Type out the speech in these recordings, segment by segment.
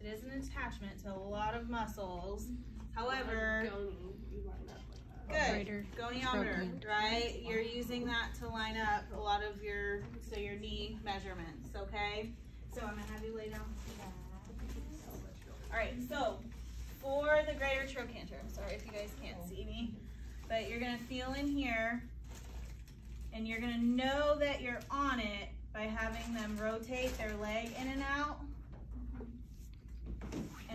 It is an attachment to a lot of muscles. However, good. Goniometer, right? You're using that to line up a lot of your, so your knee measurements, okay? So I'm gonna have you lay down. All right, so for the greater trochanter, I'm sorry if you guys can't see me, but you're gonna feel in here and you're gonna know that you're on it by having them rotate their leg in and out.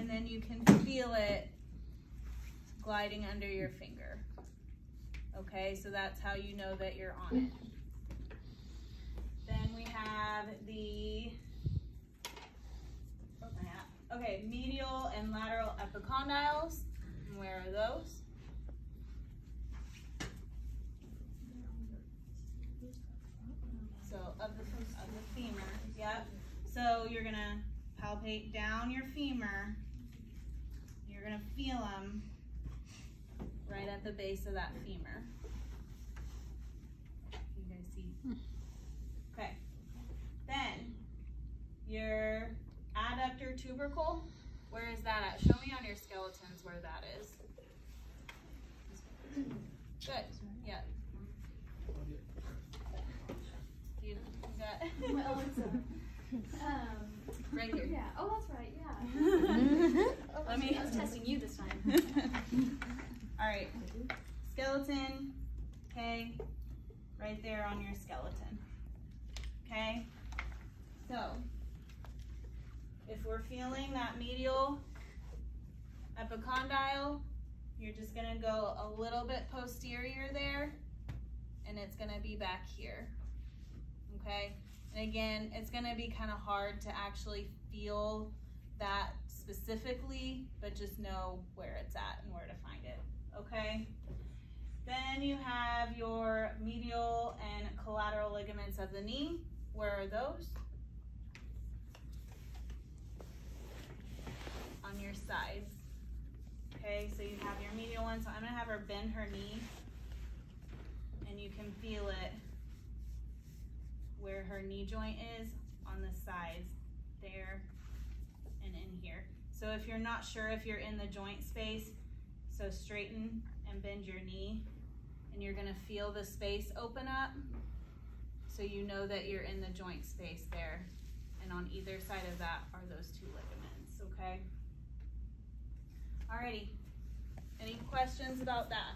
And then you can feel it gliding under your finger. Okay, so that's how you know that you're on it. Then we have the? Okay, medial and lateral epicondyles. Where are those? So of the, of the femur, yep. So you're gonna palpate down your femur. You're gonna feel them right at the base of that femur. You guys see? Okay. Then your adductor tubercle, where is that at? Show me on your skeletons where that is. Good. Yeah. You, got Well, it's a, um, right here. yeah. Oh, that's right. Yeah. Let me. I was testing you this time. All right, skeleton, okay, right there on your skeleton, okay? So, if we're feeling that medial epicondyle, you're just gonna go a little bit posterior there, and it's gonna be back here, okay? And again, it's gonna be kind of hard to actually feel that specifically, but just know where it's at and where to find it okay? Then you have your medial and collateral ligaments of the knee. Where are those? On your sides. Okay, so you have your medial one. So I'm gonna have her bend her knee and you can feel it where her knee joint is on the sides there and in here. So if you're not sure if you're in the joint space, so straighten and bend your knee and you're gonna feel the space open up so you know that you're in the joint space there. And on either side of that are those two ligaments, okay? Alrighty, any questions about that?